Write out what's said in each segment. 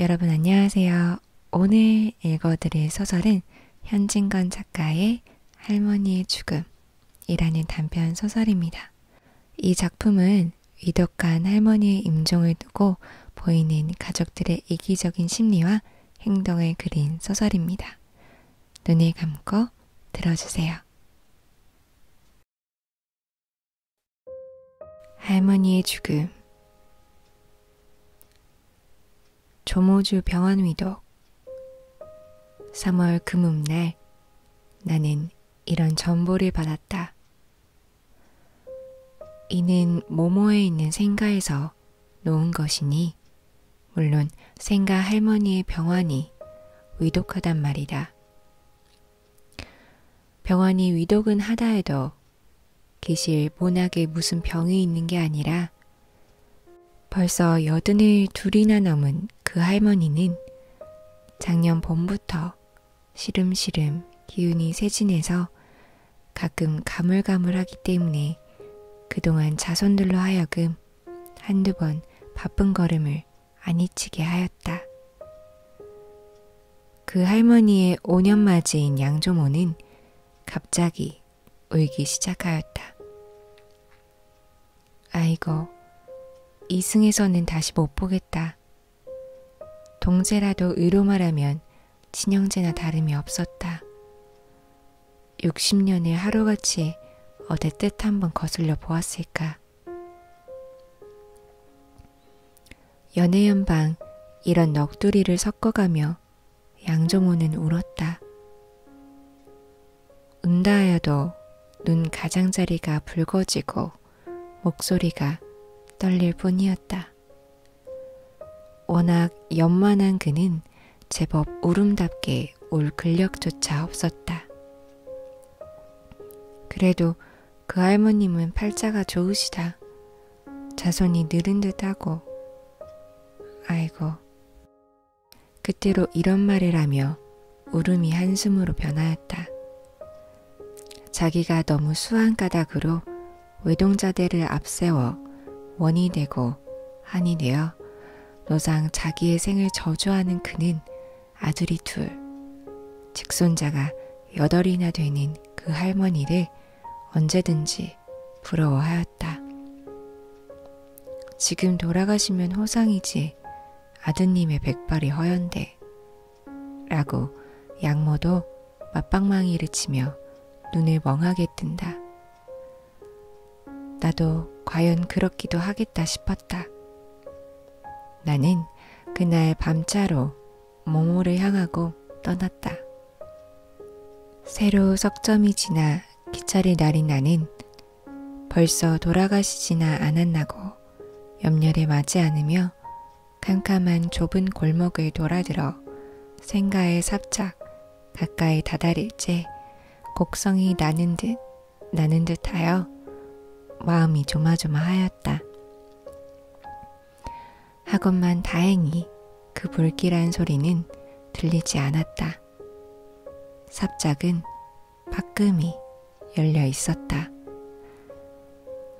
여러분 안녕하세요. 오늘 읽어드릴 소설은 현진건 작가의 할머니의 죽음이라는 단편 소설입니다. 이 작품은 위독한 할머니의 임종을 두고 보이는 가족들의 이기적인 심리와 행동을 그린 소설입니다. 눈을 감고 들어주세요. 할머니의 죽음 조모주 병원 위독 3월 금음날 나는 이런 전보를 받았다. 이는 모모에 있는 생가에서 놓은 것이니 물론 생가 할머니의 병환이 위독하단 말이다. 병환이 위독은 하다 해도 기실 모나게 무슨 병이 있는 게 아니라 벌써 여든을 둘이나 넘은 그 할머니는 작년 봄부터 시름시름 기운이 세진해서 가끔 가물가물하기 때문에 그동안 자손들로 하여금 한두 번 바쁜 걸음을 안 잊히게 하였다. 그 할머니의 5년 맞이인 양조모는 갑자기 울기 시작하였다. 아이고, 이승에서는 다시 못 보겠다. 동세라도 의로 말하면 친형제나 다름이 없었다. 60년을 하루같이 어디 뜻 한번 거슬려 보았을까. 연애연방 이런 넋두리를 섞어가며 양조모는 울었다. 운다 하여도 눈 가장자리가 붉어지고 목소리가 떨릴 뿐이었다. 워낙 연만한 그는 제법 울음답게 울 근력조차 없었다. 그래도 그 할머님은 팔자가 좋으시다. 자손이 느른 듯하고 아이고 그때로 이런 말을 하며 울음이 한숨으로 변하였다. 자기가 너무 수한 까닭으로 외동자들을 앞세워 원이 되고 한이 되어 노상 자기의 생을 저주하는 그는 아들이 둘, 직손자가 여덟이나 되는 그 할머니를 언제든지 부러워하였다. 지금 돌아가시면 호상이지 아드님의 백발이 허연데 라고 양모도 맞방망이를 치며 눈을 멍하게 뜬다. 나도 과연 그렇기도 하겠다 싶었다. 나는 그날 밤차로 모모를 향하고 떠났다. 새로 석점이 지나 기차를 날인 나는 벌써 돌아가시지나 않았나고 염려를 마지 않으며 캄캄한 좁은 골목을 돌아들어 생가의 삽착 가까이 다다릴째 곡성이 나는 듯 나는 듯하여 마음이 조마조마하였다. 하건만 다행히 그 불길한 소리는 들리지 않았다. 삽작은 파끔히 열려 있었다.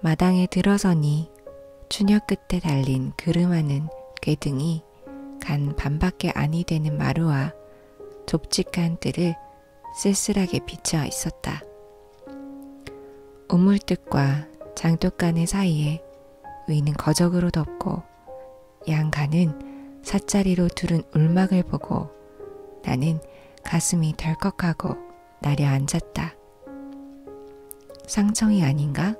마당에 들어서니 추녀 끝에 달린 그름하는 궤등이 간 반밖에 아니 되는 마루와 좁직한 뜰을 쓸쓸하게 비쳐 있었다. 우물뜻과 장독간의 사이에 위는 거적으로 덮고 양간은 사짜리로 두른 울막을 보고 나는 가슴이 덜컥하고 나려 앉았다. 상청이 아닌가?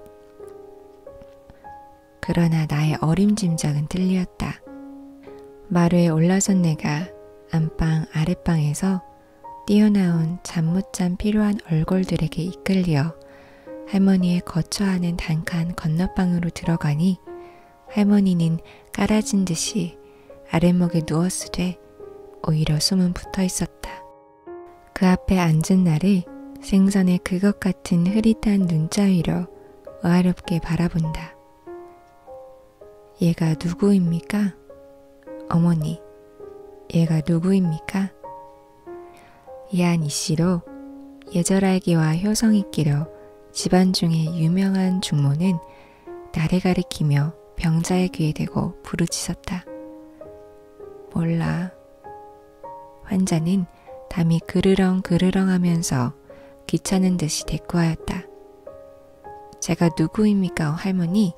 그러나 나의 어림짐작은 틀리었다. 마루에 올라선 내가 안방 아랫방에서 뛰어나온 잠 못 잠 필요한 얼굴들에게 이끌려 할머니의 거처하는 단칸 건너방으로 들어가니 할머니는 깔아진 듯이 아랫목에 누웠으되 오히려 숨은 붙어 있었다. 그 앞에 앉은 나를 생선의 그것 같은 흐릿한 눈자 위로 의아롭게 바라본다. 얘가 누구입니까? 어머니, 얘가 누구입니까? 이한 이씨로 예절알기와 효성 있기로 집안 중에 유명한 중모는 나를 가리키며 병자의 귀에 대고 부르짖었다. 몰라. 환자는 담이 그르렁 그르렁 하면서 귀찮은 듯이 대꾸하였다. 제가 누구입니까, 할머니?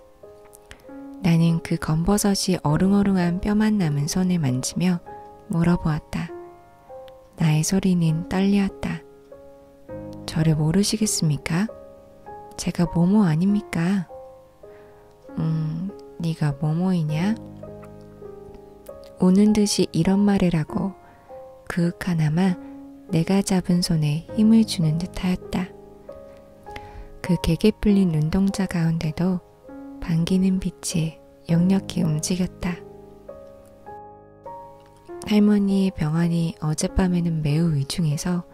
나는 그 검버섯이 어릉어릉한 뼈만 남은 손을 만지며 물어보았다. 나의 소리는 떨리었다. 저를 모르시겠습니까? 제가 모모 아닙니까? 음, 네가 모모이냐? 우는 듯이 이런 말을 하고 그윽하나마 내가 잡은 손에 힘을 주는 듯 하였다. 그 개게 풀린 눈동자 가운데도 반기는 빛이 역력히 움직였다. 할머니의 병환이 어젯밤에는 매우 위중해서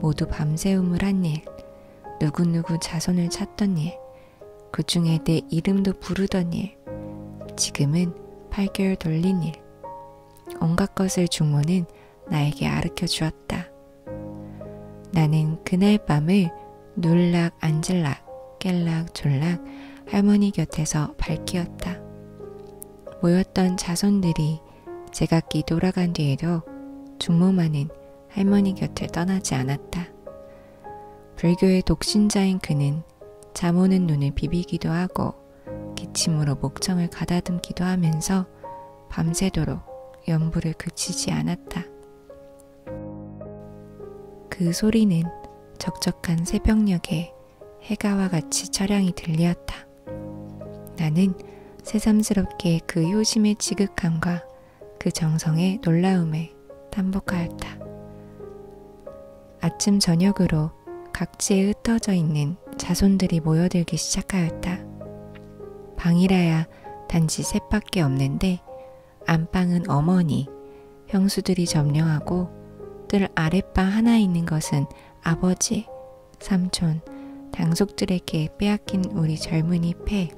모두 밤새움을 한 일, 누구누구 자손을 찾던 일, 그 중에 내 이름도 부르던 일, 지금은 8개월 돌린 일, 온갖 것을 중모는 나에게 아르켜 주었다. 나는 그날 밤을 놀락 앉을락 깰락 졸락 할머니 곁에서 밝히었다. 모였던 자손들이 제각기 돌아간 뒤에도 중모만은 할머니 곁을 떠나지 않았다. 불교의 독신자인 그는 잠 오는 눈을 비비기도 하고 기침으로 목청을 가다듬기도 하면서 밤새도록 연부를 그치지 않았다. 그 소리는 적적한 새벽녘에 해가와 같이 처량이 들리었다. 나는 새삼스럽게 그 효심의 지극함과 그 정성의 놀라움에 탐복하였다. 아침 저녁으로 각지에 흩어져 있는 자손들이 모여들기 시작하였다. 방이라야 단지 셋밖에 없는데 안방은 어머니, 형수들이 점령하고 뜰 아랫방 하나 있는 것은 아버지, 삼촌, 당속들에게 빼앗긴 우리 젊은이 폐.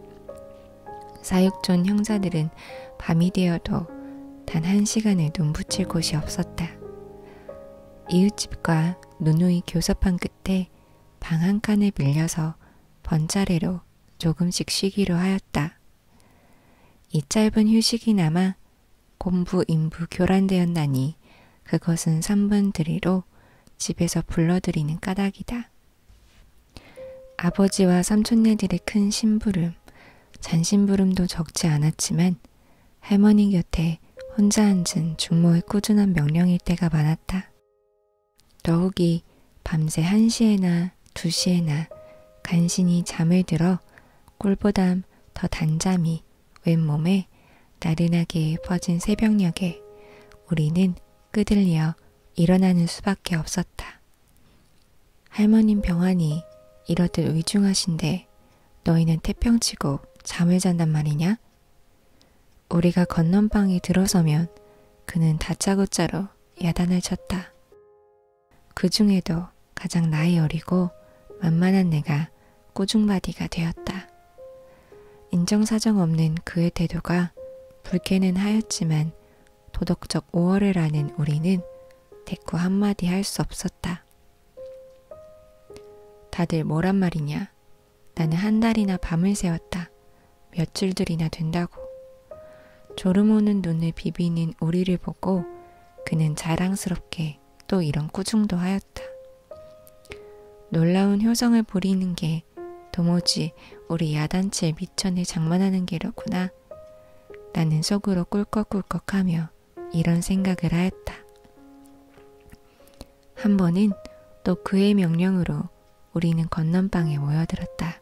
사육촌 형사들은 밤이 되어도 단 한 시간에 눈 붙일 곳이 없었다. 이웃집과 누누이 교섭한 끝에 방 한 칸을 빌려서 번자례로 조금씩 쉬기로 하였다. 이 짧은 휴식이 남아 공부 인부 교란되었나니 그것은 3분 들이로 집에서 불러들이는 까닭이다. 아버지와 삼촌네들의 큰 심부름, 잔심부름도 적지 않았지만 할머니 곁에 혼자 앉은 중모의 꾸준한 명령일 때가 많았다. 더욱이 밤새 1시에나 2시에나 간신히 잠을 들어 꿀보담 더 단잠이 왼몸에 나른하게 퍼진 새벽녘에 우리는 끄들려 일어나는 수밖에 없었다. 할머님 병환이 이러듯 위중하신데 너희는 태평치고 잠을 잔단 말이냐? 우리가 건넌방에 들어서면 그는 다짜고짜로 야단을 쳤다. 그 중에도 가장 나이 어리고 만만한 내가 꼬중바디가 되었다. 인정사정 없는 그의 태도가 불쾌는 하였지만 도덕적 오월을 아는 우리는 대꾸 한마디 할수 없었다. 다들 뭐란 말이냐? 나는 한 달이나 밤을 새웠다. 며칠들이나 된다고. 졸음 오는 눈을 비비는 우리를 보고 그는 자랑스럽게 또 이런 꾸중도 하였다. 놀라운 효성을 부리는 게 도무지 우리 야단치의 미천을 장만하는 게로구나. 나는 속으로 꿀꺽꿀꺽하며 이런 생각을 하였다. 한 번은 또 그의 명령으로 우리는 건넌방에 모여들었다.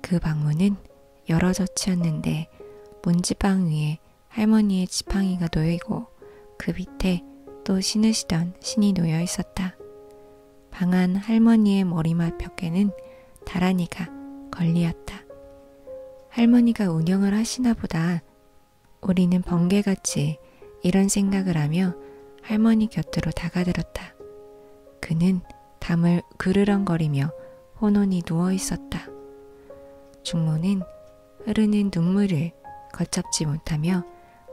그 방문은 여러 젖이었는데 문지방 위에 할머니의 지팡이가 놓이고 그 밑에 또 신으시던 신이 놓여 있었다. 방안 할머니의 머리맡 벽에는 다란이가 걸리었다. 할머니가 운영을 하시나 보다. 우리는 번개같이 이런 생각을 하며 할머니 곁으로 다가들었다. 그는 담을 그르렁거리며 혼혼히 누워 있었다. 중모는 흐르는 눈물을 걷잡지 못하며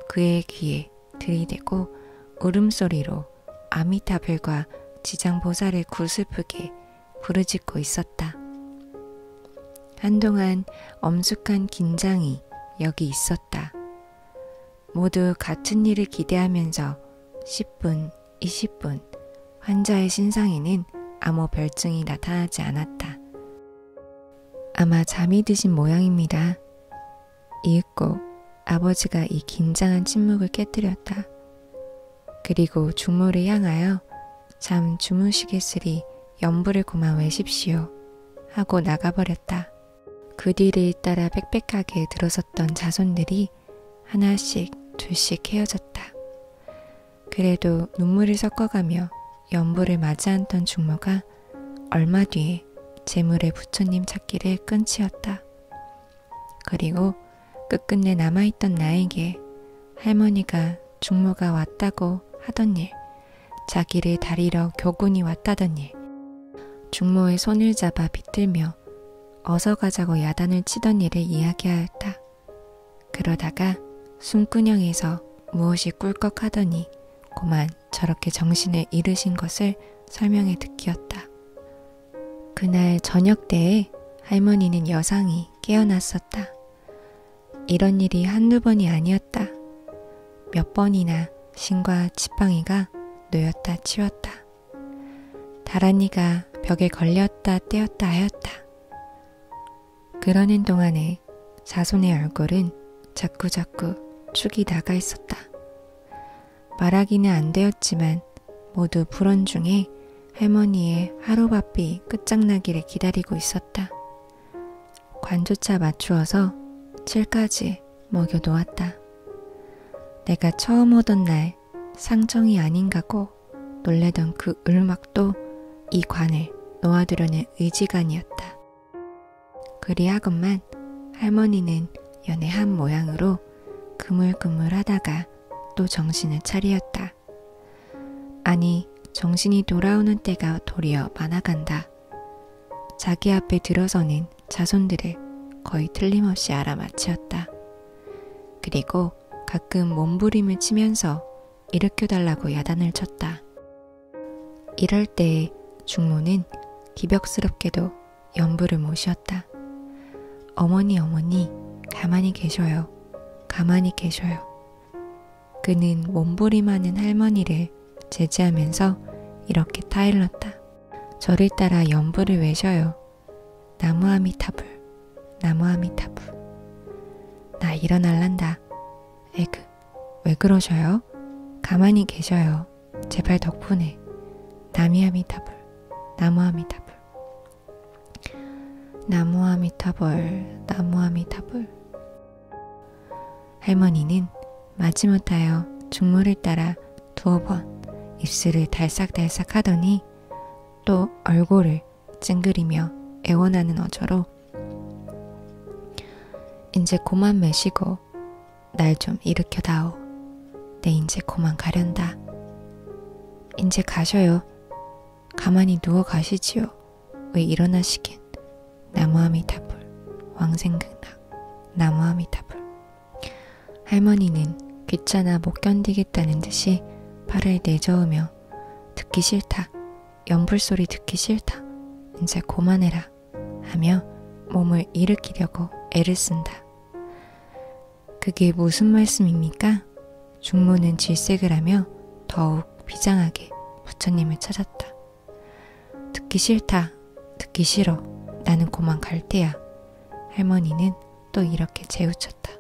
그의 귀에 들이대고 울음소리로 아미타불과 지장보살을 구슬프게 부르짖고 있었다. 한동안 엄숙한 긴장이 여기 있었다. 모두 같은 일을 기대하면서 10분, 20분 환자의 신상에는 아무 별증이 나타나지 않았다. 아마 잠이 드신 모양입니다. 이윽고 아버지가 이 긴장한 침묵을 깨뜨렸다. 그리고 중모를 향하여 잠 주무시겠으리 연불을 그만 외십시오 하고 나가버렸다. 그 뒤를 따라 빽빽하게 들어섰던 자손들이 하나씩 둘씩 헤어졌다. 그래도 눈물을 섞어가며 연부를 맞이 않던 중모가 얼마 뒤에 재물의 부처님 찾기를 끊치었다. 그리고 끝끝내 남아있던 나에게 할머니가 중모가 왔다고 하던 일, 자기를 다리러 교군이 왔다던 일, 중모의 손을 잡아 비틀며 어서 가자고 야단을 치던 일을 이야기하였다. 그러다가 숨구녕에서 무엇이 꿀꺽하더니 고만 저렇게 정신을 잃으신 것을 설명해 듣기였다. 그날 저녁 때에 할머니는 여상이 깨어났었다. 이런 일이 한두 번이 아니었다. 몇 번이나 신과 지팡이가 놓였다 치웠다. 다란이가 벽에 걸렸다 떼었다 하였다. 그러는 동안에 자손의 얼굴은 자꾸자꾸 축이 나가 있었다. 말하기는 안 되었지만 모두 불원 중에 할머니의 하루바삐 끝장나기를 기다리고 있었다. 관조차 맞추어서 7까지 먹여 놓았다. 내가 처음 오던 날 상정이 아닌가고 놀래던 그 을막도 이 관을 놓아두려는 의지간이었다. 그리하건만 할머니는 연애한 모양으로 그물그물하다가 또 정신을 차리었다. 아니, 정신이 돌아오는 때가 도리어 많아간다. 자기 앞에 들어서는 자손들을 거의 틀림없이 알아맞히었다. 그리고 가끔 몸부림을 치면서 일으켜달라고 야단을 쳤다. 이럴 때 중모는 기벽스럽게도 연부를 모셨다. 어머니, 어머니, 가만히 계셔요. 가만히 계셔요. 그는 몸부림하는 할머니를 제지하면서 이렇게 타일렀다. 저를 따라 연부를 외셔요. 나무아미타불, 나무아미타불. 나 일어날란다. 에그, 왜 그러셔요? 가만히 계셔요. 제발 덕분에. 나미아미타불, 나무아미타불. 나무아미타불, 나무아미타불. 할머니는 마지못하여 중물을 따라 두어 번 입술을 달싹달싹 하더니 또 얼굴을 찡그리며 애원하는 어조로 이제 고만 매시고 날 좀 일으켜다오. 내 인제 고만 가련다. 인제 가셔요. 가만히 누워 가시지요. 왜 일어나시긴. 나무아미타불, 왕생극락, 나무아미타불. 할머니는 귀찮아 못 견디겠다는 듯이 팔을 내저으며 듣기 싫다. 연불 소리 듣기 싫다. 이제 고만해라. 하며 몸을 일으키려고 애를 쓴다. 그게 무슨 말씀입니까? 중모는 질색을 하며 더욱 비장하게 부처님을 찾았다. 듣기 싫다. 듣기 싫어. 나는 고만 갈 테야. 할머니는 또 이렇게 재우쳤다.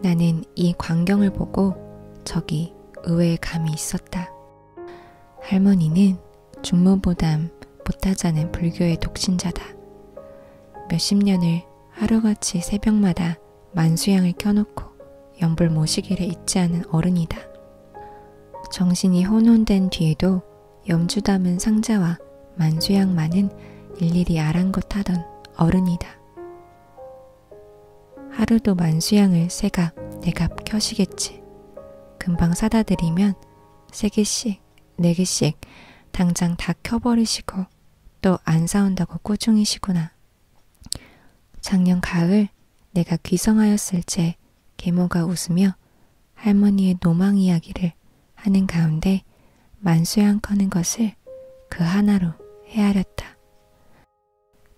나는 이 광경을 보고 저기 의외의 감이 있었다. 할머니는 중모보담 못하자는 불교의 독신자다. 몇십 년을 하루같이 새벽마다 만수양을 켜놓고 연불 모시기를 잊지 않은 어른이다. 정신이 혼혼된 뒤에도 염주 담은 상자와 만수양만은 일일이 아랑곳하던 어른이다. 하루도 만수양을 새가 내갑 켜시겠지. 금방 사다 드리면 세 개씩, 네 개씩 당장 다 켜버리시고 또안 사온다고 꼬중이시구나. 작년 가을 내가 귀성하였을 때 계모가 웃으며 할머니의 노망 이야기를 하는 가운데 만수양 커는 것을 그 하나로 헤아렸다.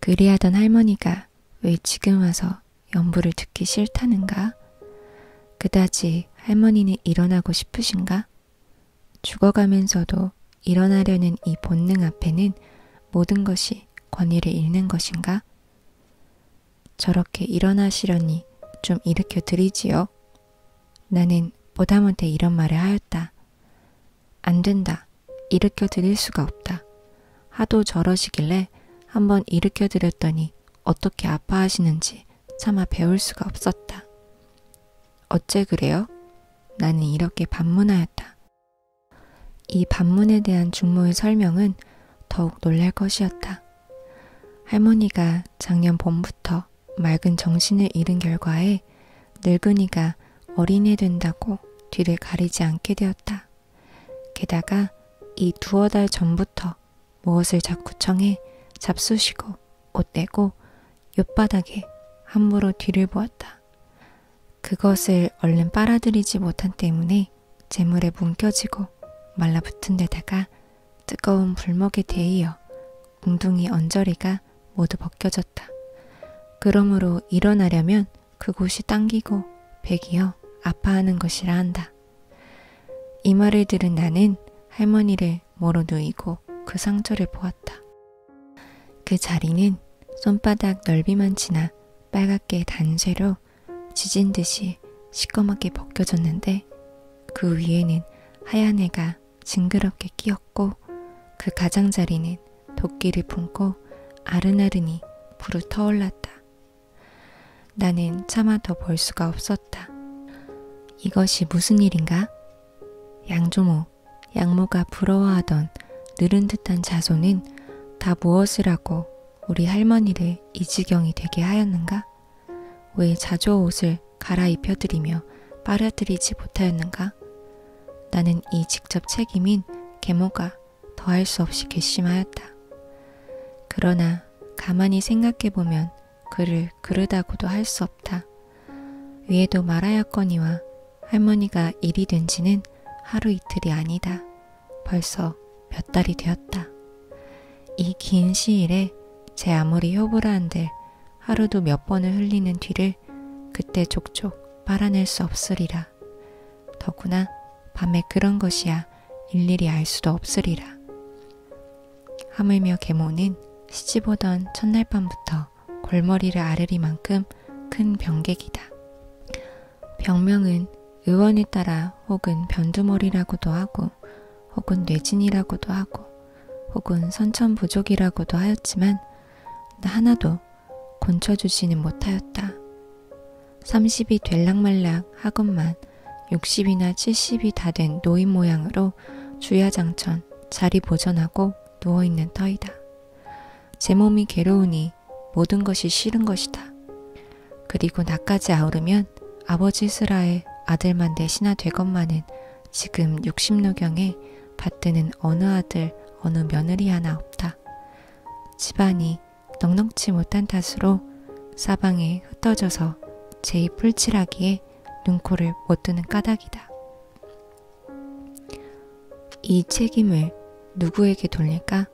그리하던 할머니가 왜 지금 와서 연부를 듣기 싫다는가? 그다지 할머니는 일어나고 싶으신가? 죽어가면서도 일어나려는 이 본능 앞에는 모든 것이 권위를 잃는 것인가? 저렇게 일어나시려니 좀 일으켜 드리지요. 나는 보다 못해 이런 말을 하였다. 안 된다. 일으켜 드릴 수가 없다. 하도 저러시길래 한번 일으켜 드렸더니 어떻게 아파하시는지 차마 배울 수가 없었다. 어째 그래요? 나는 이렇게 반문하였다. 이 반문에 대한 중모의 설명은 더욱 놀랄 것이었다. 할머니가 작년 봄부터 맑은 정신을 잃은 결과에 늙은이가 어린애 된다고 뒤를 가리지 않게 되었다. 게다가 이 두어 달 전부터 무엇을 자꾸 청해 잡수시고 옷 내고 윳바닥에 함부로 뒤를 보았다. 그것을 얼른 빨아들이지 못한 때문에 재물에 뭉켜지고 말라붙은 데다가 뜨거운 불목에 대이어 웅둥이 언저리가 모두 벗겨졌다. 그러므로 일어나려면 그곳이 당기고 배기어 아파하는 것이라 한다. 이 말을 들은 나는 할머니를 모로 누이고 그 상처를 보았다. 그 자리는 손바닥 넓이만 지나 빨갛게 단 쇠로 지진 듯이 시꺼멓게 벗겨졌는데 그 위에는 하얀 해가 징그럽게 끼었고 그 가장자리는 도끼를 품고 아른아른이 불을 터올랐다. 나는 차마 더 볼 수가 없었다. 이것이 무슨 일인가? 양조모, 양모가 부러워하던 느른 듯한 자손은 다 무엇을 하고 우리 할머니를 이 지경이 되게 하였는가? 왜 자조 옷을 갈아입혀드리며 빨아들이지 못하였는가? 나는 이 직접 책임인 계모가 더할 수 없이 괘씸하였다. 그러나 가만히 생각해보면 그를 그르다고도 할 수 없다. 위에도 말하였거니와 할머니가 일이 된 지는 하루 이틀이 아니다. 벌써 몇 달이 되었다. 이 긴 시일에 제 아무리 효부라 한들 하루도 몇 번을 흘리는 뒤를 그때 족족 빨아낼 수 없으리라. 더구나 밤에 그런 것이야 일일이 알 수도 없으리라. 하물며 계모는 시집 오던 첫날 밤부터 골머리를 아르리만큼 큰 병객이다. 병명은 의원에 따라 혹은 변두머리라고도 하고 혹은 뇌진이라고도 하고 혹은 선천부족이라고도 하였지만 나 하나도 곤쳐주지는 못하였다. 30이 될락말락 하건만 60이나 70이 다 된 노인 모양으로 주야장천 자리 보전하고 누워있는 터이다. 제 몸이 괴로우니 모든 것이 싫은 것이다. 그리고 나까지 아우르면 아버지 스라의 아들만 대신나 되건만은 지금 60노경에 받드는 어느 아들 어느 며느리 하나 없다. 집안이 넉넉지 못한 탓으로 사방에 흩어져서 제이 풀칠하기에 눈코를 못 뜨는 까닭이다. 이 책임을 누구에게 돌릴까?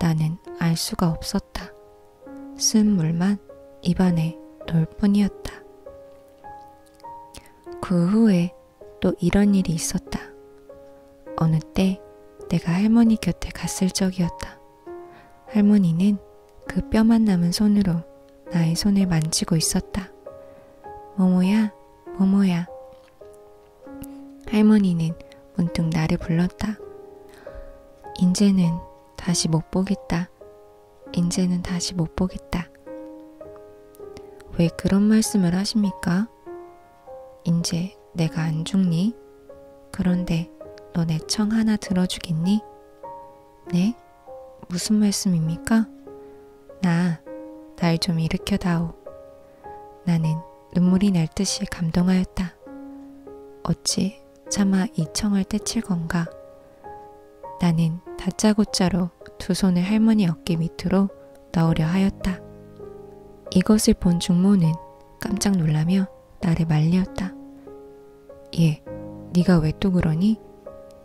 나는 알 수가 없었다. 쓴 물만 입안에 돌 뿐이었다. 그 후에 또 이런 일이 있었다. 어느 때 내가 할머니 곁에 갔을 적이었다. 할머니는 그 뼈만 남은 손으로 나의 손을 만지고 있었다. 모모야, 모모야. 할머니는 문득 나를 불렀다. 인제는 다시 못 보겠다. 인제는 다시 못 보겠다. 왜 그런 말씀을 하십니까? 인제 내가 안 죽니? 그런데 너 내 청 하나 들어주겠니? 네? 무슨 말씀입니까? 나, 날 좀 일으켜다오. 나는 눈물이 날 듯이 감동하였다. 어찌 차마 이 청을 떼칠 건가? 나는 다짜고짜로 두 손을 할머니 어깨 밑으로 넣으려 하였다. 이것을 본 중모는 깜짝 놀라며 나를 말리었다. 예, 네가 왜 또 그러니?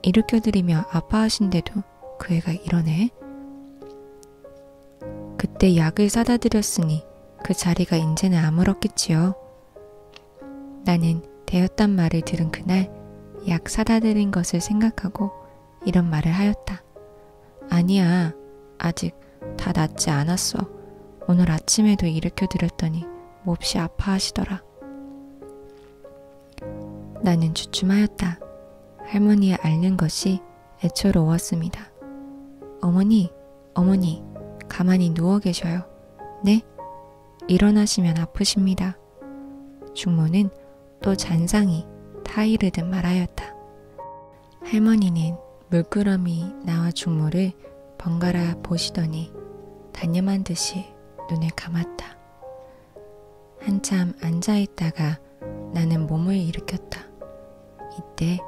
일으켜드리며 아파하신데도 그 애가 이러네. 그때 약을 사다 드렸으니 그 자리가 인제는 아물었겠지요. 나는 되었단 말을 들은 그날 약 사다 드린 것을 생각하고 이런 말을 하였다. 아니야, 아직 다 낫지 않았어. 오늘 아침에도 일으켜 드렸더니 몹시 아파하시더라. 나는 주춤하였다. 할머니의 앓는 것이 애처로웠습니다. 어머니, 어머니, 가만히 누워 계셔요. 네? 일어나시면 아프십니다. 중모는 또 잔상이 타이르듯 말하였다. 할머니는 물끄러미 나와 중모를 번갈아 보시더니 단념한 듯이 눈을 감았다. 한참 앉아있다가 나는 몸을 일으켰다. 이때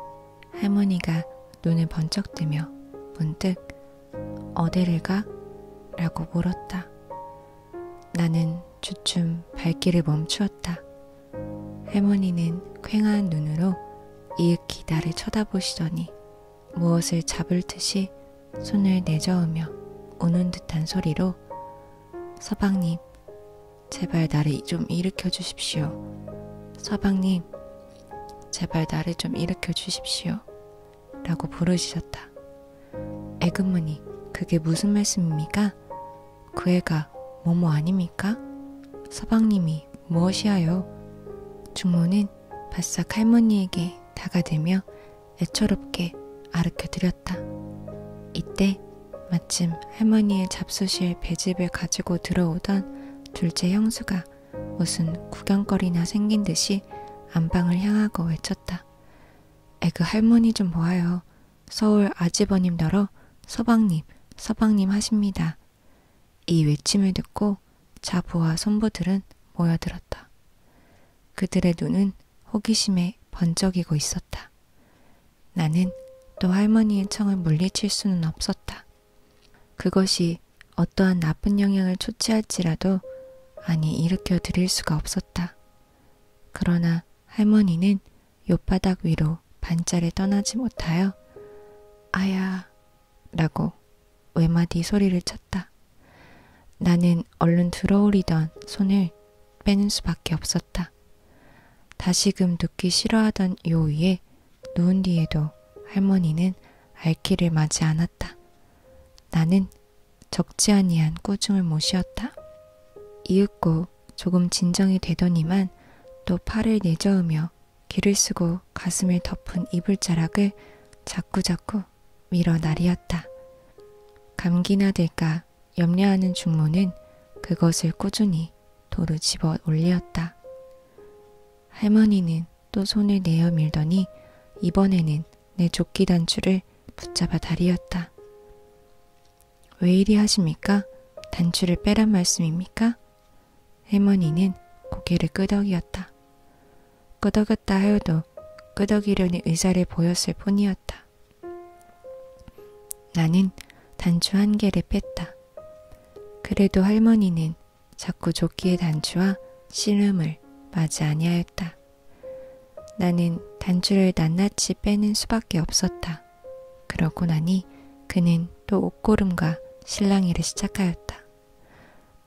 할머니가 눈을 번쩍 뜨며 문득 어디를 가? 라고 물었다. 나는 주춤 발길을 멈추었다. 할머니는 퀭한 눈으로 이윽히 나를 쳐다보시더니 무엇을 잡을 듯이 손을 내저으며 우는 듯한 소리로 서방님, 제발 나를 좀 일으켜 주십시오. 서방님, 제발 나를 좀 일으켜 주십시오. 라고 부르시셨다. 애금문이 그게 무슨 말씀입니까? 그 애가 뭐뭐 아닙니까? 서방님이 무엇이하여? 중모는 바싹 할머니에게 다가들며 애처롭게 아르켜 드렸다. 이때 마침 할머니의 잡수실 배즙을 가지고 들어오던 둘째 형수가 무슨 구경거리나 생긴 듯이 안방을 향하고 외쳤다. 에그 할머니 좀 보아요. 서울 아지버님 더러 서방님, 서방님 하십니다. 이 외침을 듣고 자부와 손부들은 모여들었다. 그들의 눈은 호기심에 번쩍이고 있었다. 나는 또 할머니의 청을 물리칠 수는 없었다. 그것이 어떠한 나쁜 영향을 초치할지라도 아니 일으켜 드릴 수가 없었다. 그러나 할머니는 옆바닥 위로 반짝에 떠나지 못하여 아야 라고 외마디 소리를 쳤다. 나는 얼른 들어오리던 손을 빼는 수밖에 없었다. 다시금 눕기 싫어하던 요 위에 누운 뒤에도 할머니는 알기를 마지 않았다. 나는 적지 아니한 꾸중을 모시었다. 이윽고 조금 진정이 되더니만 또 팔을 내저으며 길을 쓰고 가슴을 덮은 이불자락을 자꾸자꾸 밀어 나리었다. 감기나 될까 염려하는 중모는 그것을 꾸준히 도로 집어 올리었다. 할머니는 또 손을 내어 밀더니 이번에는 내 조끼 단추를 붙잡아 다리었다. 왜 이리 하십니까? 단추를 빼란 말씀입니까? 할머니는 고개를 끄덕이었다. 끄덕였다 하여도 끄덕이려는 의사를 보였을 뿐이었다. 나는 단추 한 개를 뺐다. 그래도 할머니는 자꾸 조끼의 단추와 씨름을 마지 아니하였다. 나는 단추를 낱낱이 빼는 수밖에 없었다. 그러고 나니 그는 또 옷고름과 실랑이를 시작하였다.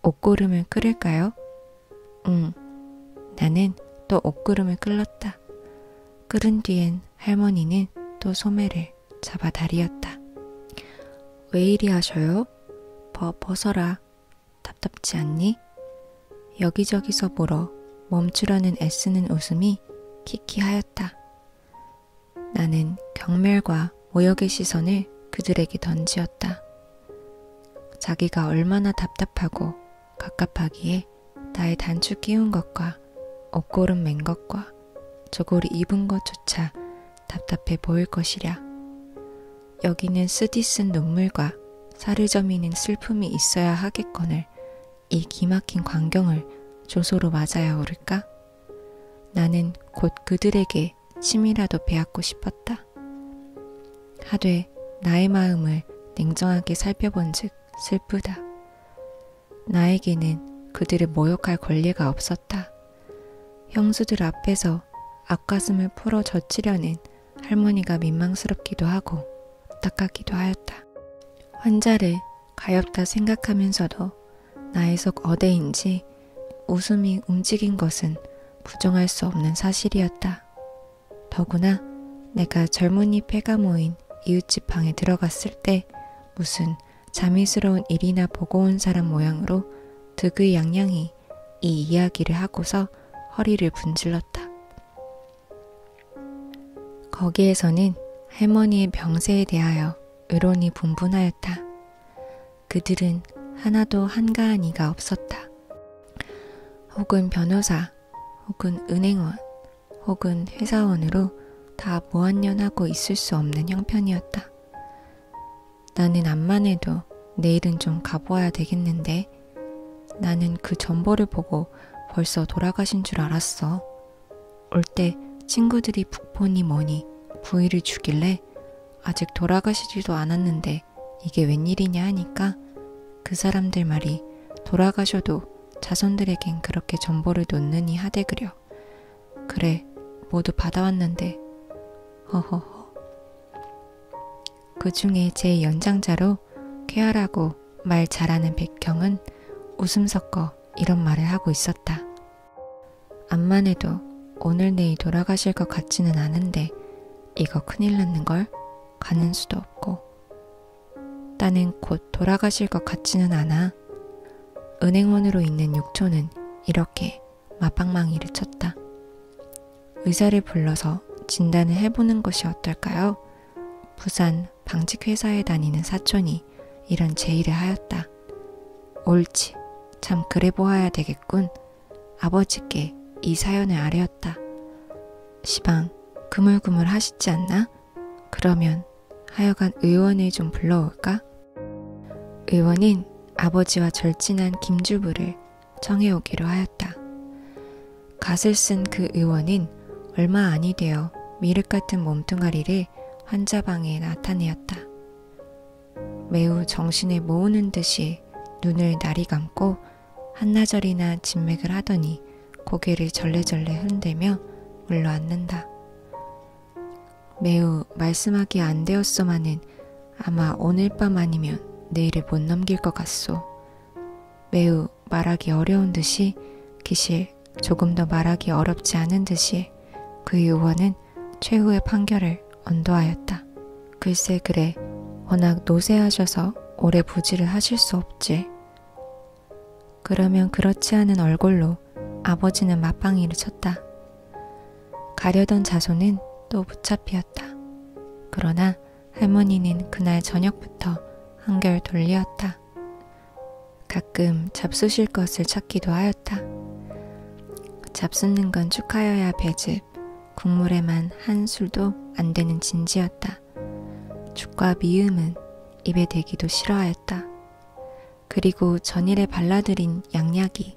옷고름을 끓일까요? 응. 나는 또 옷구름을 끌렀다. 끓은 뒤엔 할머니는 또 소매를 잡아 다리었다. 왜 이리 하셔요? 버, 벗어라. 답답지 않니? 여기저기서 보러 멈추려는 애쓰는 웃음이 키키하였다. 나는 경멸과 모욕의 시선을 그들에게 던지었다. 자기가 얼마나 답답하고 갑갑하기에 나의 단추 끼운 것과 옷고름 맨 것과 저고리 입은 것조차 답답해 보일 것이랴. 여기는 쓰디 쓴 눈물과 살을 저미는 슬픔이 있어야 하겠거늘 이 기막힌 광경을 조소로 맞아야 오를까? 나는 곧 그들에게 침이라도 베앗고 싶었다. 하되 나의 마음을 냉정하게 살펴본 즉 슬프다. 나에게는 그들을 모욕할 권리가 없었다. 형수들 앞에서 앞가슴을 풀어 젖히려는 할머니가 민망스럽기도 하고 안타깝기도 하였다. 환자를 가엾다 생각하면서도 나의 속 어대인지 웃음이 움직인 것은 부정할 수 없는 사실이었다. 더구나 내가 젊은이 패가 모인 이웃집 방에 들어갔을 때 무슨 자미스러운 일이나 보고 온 사람 모양으로 득의 양양이 이 이야기를 하고서 허리를 분질렀다. 거기에서는 할머니의 병세에 대하여 의론이 분분하였다. 그들은 하나도 한가한 이가 없었다. 혹은 변호사, 혹은 은행원, 혹은 회사원으로 다 무한년하고 있을 수 없는 형편이었다. 나는 암만 해도 내일은 좀 가보아야 되겠는데 나는 그 전보를 보고 벌써 돌아가신 줄 알았어. 올때 친구들이 북폰이 뭐니 부위를 주길래 아직 돌아가시지도 않았는데 이게 웬일이냐 하니까 그 사람들 말이 돌아가셔도 자손들에겐 그렇게 전보를 놓느니 하대그려. 그래, 모두 받아왔는데. 허허허. 그 중에 제 연장자로 쾌활하고 말 잘하는 백형은 웃음 섞어 이런 말을 하고 있었다. 암만 해도 오늘 내일 돌아가실 것 같지는 않은데 이거 큰일 났는 걸 가는 수도 없고 나는 곧 돌아가실 것 같지는 않아. 은행원으로 있는 육촌은 이렇게 마방망이를 쳤다. 의사를 불러서 진단을 해보는 것이 어떨까요? 부산 방직회사에 다니는 사촌이 이런 제의를 하였다. 옳지. 참 그래 보아야 되겠군. 아버지께 이 사연을 아뢰었다. 시방, 그물그물 하시지 않나? 그러면 하여간 의원을 좀 불러올까? 의원은 아버지와 절친한 김주부를 청해오기로 하였다. 갓을 쓴 그 의원은 얼마 아니 되어 미륵 같은 몸뚱아리를 환자방에 나타내었다. 매우 정신을 모으는 듯이 눈을 나리 감고 한나절이나 진맥을 하더니 고개를 절레절레 흔들며 물러앉는다. 매우 말씀하기 안 되었소마는 아마 오늘 밤 아니면 내일을 못 넘길 것 같소. 매우 말하기 어려운 듯이 기실 조금 더 말하기 어렵지 않은 듯이 그 요원은 최후의 판결을 언도하였다. 글쎄 그래 워낙 노쇠하셔서 오래 부지를 하실 수 없지. 그러면 그렇지 않은 얼굴로 아버지는 맞방이를 쳤다. 가려던 자손은 또 붙잡히었다. 그러나 할머니는 그날 저녁부터 한결 돌리었다. 가끔 잡수실 것을 찾기도 하였다. 잡수는 건 축하여야 배즙, 국물에만 한 술도 안 되는 진지였다. 죽과 미음은 입에 대기도 싫어하였다. 그리고 전일에 발라드린 양약이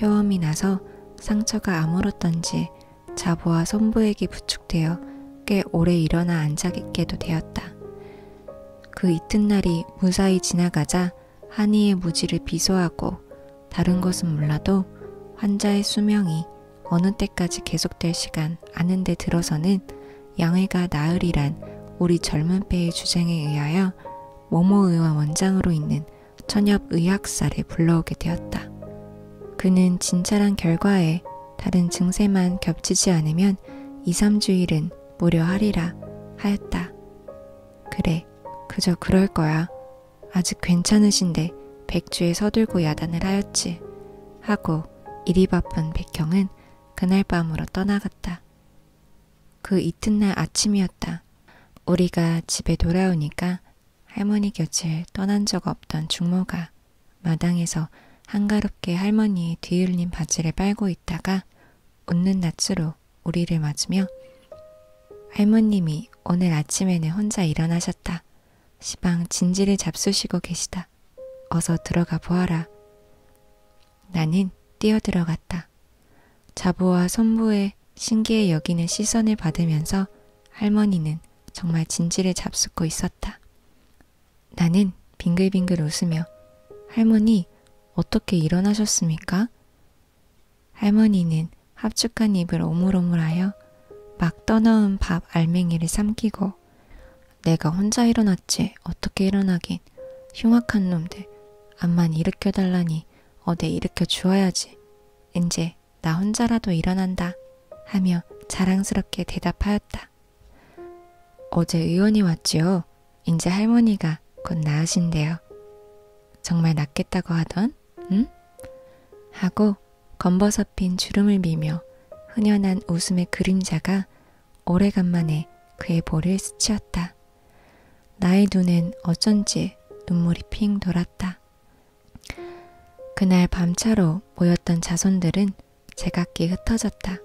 효험이 나서 상처가 아물었던지 자부와 손부에게 부축되어 꽤 오래 일어나 앉아 있게도 되었다. 그 이튿날이 무사히 지나가자 한이의 무지를 비소하고 다른 것은 몰라도 환자의 수명이 어느 때까지 계속될 시간 아는데 들어서는 양해가 나으리란 우리 젊은 빼의 주장에 의하여 모모 의원 원장으로 있는 천엽 의학사를 불러오게 되었다. 그는 진찰한 결과에 다른 증세만 겹치지 않으면 2, 3주일은 무료하리라 하였다. 그래, 그저 그럴 거야. 아직 괜찮으신데 백주에 서들고 야단을 하였지. 하고 일이 바쁜 백형은 그날 밤으로 떠나갔다. 그 이튿날 아침이었다. 우리가 집에 돌아오니까 할머니 곁을 떠난 적 없던 중모가 마당에서 한가롭게 할머니의 뒤흘린 바지를 빨고 있다가 웃는 낯으로 우리를 맞으며 할머님이 오늘 아침에는 혼자 일어나셨다. 시방 진지를 잡수시고 계시다. 어서 들어가 보아라. 나는 뛰어들어갔다. 자부와 손부의 신기해 여기는 시선을 받으면서 할머니는 정말 진지를 잡수고 있었다. 나는 빙글빙글 웃으며 할머니 어떻게 일어나셨습니까? 할머니는 합축한 입을 오물오물하여 막 떠나온 밥 알맹이를 삼키고 내가 혼자 일어났지 어떻게 일어나긴 흉악한 놈들 암만 일으켜달라니 어디 일으켜 주어야지. 이제 나 혼자라도 일어난다. 하며 자랑스럽게 대답하였다. 어제 의원이 왔지요. 이제 할머니가 곧 나으신데요. 정말 낫겠다고 하던, 응? 하고 검버섯핀 주름을 밀며 흔연한 웃음의 그림자가 오래간만에 그의 볼을 스치었다. 나의 눈엔 어쩐지 눈물이 핑 돌았다. 그날 밤차로 모였던 자손들은 제각기 흩어졌다.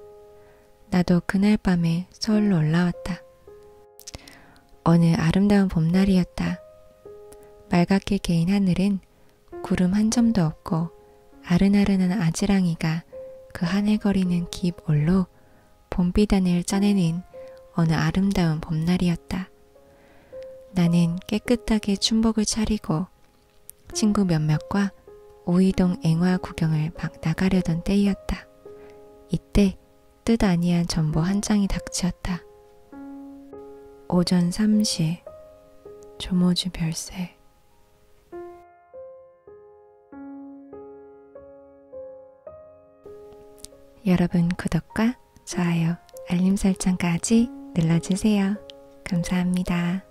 나도 그날 밤에 서울로 올라왔다. 어느 아름다운 봄날이었다. 맑게 개인 하늘은 구름 한 점도 없고 아른아른한 아지랑이가 그 하늘거리는 깊올로 봄비단을 짜내는 어느 아름다운 봄날이었다. 나는 깨끗하게 춘복을 차리고 친구 몇몇과 오이동 앵화 구경을 막 나가려던 때이었다. 이때 뜻 아니한 전보 한 장이 닥치었다. 오전 3시 조모주 별세 여러분 구독과 좋아요, 알림 설정까지 눌러주세요. 감사합니다.